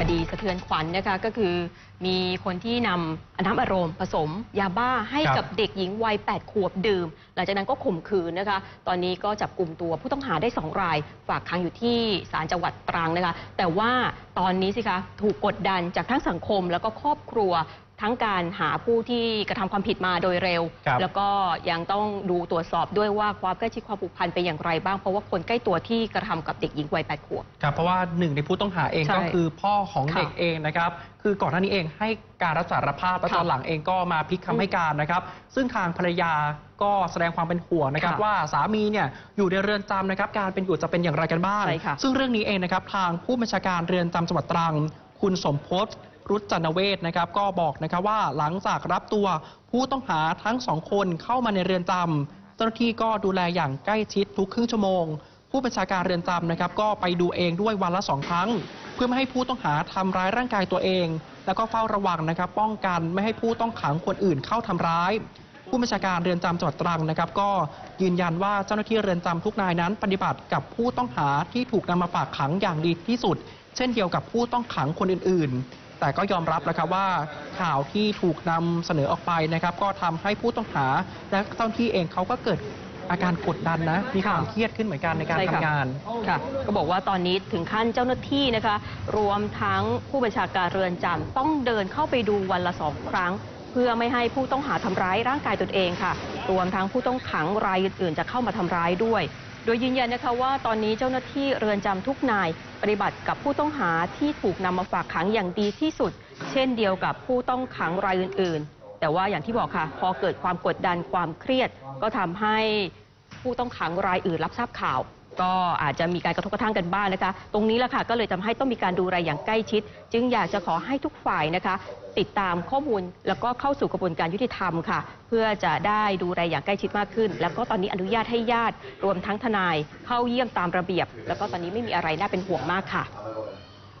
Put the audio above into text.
คดีสะเทือนขวัญนะคะก็คือมีคนที่นำน้ำอารมณ์ผสมยาบ้าให้ครับ กับเด็กหญิงวัย 8 ขวบดื่ม หลังจากนั้นก็ข่มขืนนะคะ ตอนนี้ก็จับกลุ่มตัวผู้ต้องหาได้ 2 ราย ฝากขังอยู่ที่ศาลจังหวัดตรังนะคะ แต่ว่าตอนนี้สิคะถูกกดดันจากทั้งสังคมแล้วก็ครอบครัวทั้งการหาผู้ที่กระทำความผิดมาโดยเร็ว ครับแล้วก็ยังต้องดูตรวจสอบด้วยว่าความใกล้ชิดความผูกพันเป็นอย่างไรบ้าง เพราะว่าคนใกล้ตัวที่กระทำกับเด็กหญิงวัย8ขวบ ครับเพราะว่าหนึ่งในผู้ต้องหาเองใช่ก็คือพ่อของค่ะเด็กเองนะครับ คือก่อนหน้านี้เองให้การรับสารภาพและค่ะตอนหลังเองก็มาพลิกคำให้การนะครับ ซึ่งทางภรรยาก็แสดงความเป็นห่วงนะครับ ค่ะว่าสามีเนี่ยอยู่ในเรือนจำนะครับ การเป็นอยู่จะเป็นอย่างไรกันบ้าง ใช่ค่ะ ซึ่งเรื่องนี้เองนะครับทางผู้บัญชาการเรือนจำจังหวัดตรัง คุณสมพศรุจจันเวศนะครับ ก็บอกนะครับว่าหลังจากรับตัวผู้ต้องหาทั้งสองคนเข้ามาในเรือนจำเจ้าหน้าที่ก็ดูแลอย่างใกล้ชิดทุกครึ่งชั่วโมง ผู้บัญชาการเรือนจำนะครับ ก็ไปดูเองด้วยวันละสองครั้ง เพื่อไม่ให้ผู้ต้องหาทำร้ายร่างกายตัวเอง แล้วก็เฝ้าระวังนะครับ ป้องกันไม่ให้ผู้ต้องขังคนอื่นเข้าทำร้าย ผู้บัญชาการเรือนจำจังหวัดตรังนะครับ ก็ยืนยันว่าเจ้าหน้าที่เรือนจำทุกนายนั้น ปฏิบัติกับผู้ต้องหาที่ถูกนำมาฝากขังอย่างดีที่สุด เช่นเดียวกับผู้ต้องขังคนอื่นๆ แต่ก็ยอมรับแล้วครับว่าข่าวที่ถูกนำเสนอออกไปนะครับ ก็ทำให้ผู้ต้องหาและเจ้าหน้าที่เองเขาก็เกิดอาการกดดันนะ มีความเครียดขึ้นเหมือนกันในการใช่ทำค่ะ งาน ค่ะก็บอกว่าตอนนี้ถึงขั้นเจ้าหน้าที่นะคะ รวมทั้งผู้บัญชาการเรือนจำต้องเดินเข้าไปดูวันละสองครั้ง เพื่อไม่ให้ผู้ต้องหาทำร้ายร่างกายตนเองค่ะ รวมทั้งผู้ต้องขังรายอื่นๆ จะเข้ามาทำร้ายด้วย โดยยืนยันนะคะว่าตอนนี้เจ้าหน้าที่เรือนจำทุกนาย ปฏิบัติกับผู้ต้องหาที่ถูกนำมาฝากขังอย่างดีที่สุด เช่นเดียวกับผู้ต้องขังรายอื่นๆ แต่ว่าอย่างที่บอกค่ะ พอเกิดความกดดันความเครียด ก็ทำให้ผู้ต้องขังรายอื่นรับทราบข่าว ก็อาจจะมีการกระทบกระทั่งกันบ้างนะคะ ตรงนี้แหละค่ะก็เลยทำให้ต้องมีการดูรายอย่างใกล้ชิด จึงอยากจะขอให้ทุกฝ่ายนะคะ ติดตามข้อมูลแล้วก็เข้าสู่กระบวนการยุติธรรมค่ะ เพื่อจะได้ดูรายอย่างใกล้ชิดมากขึ้น แล้วก็ตอนนี้อนุญาตให้ญาติ รวมทั้งทนายเข้าเยี่ยมตามระเบียบ แล้วก็ตอนนี้ไม่มีอะไรน่าเป็นห่วงมากค่ะ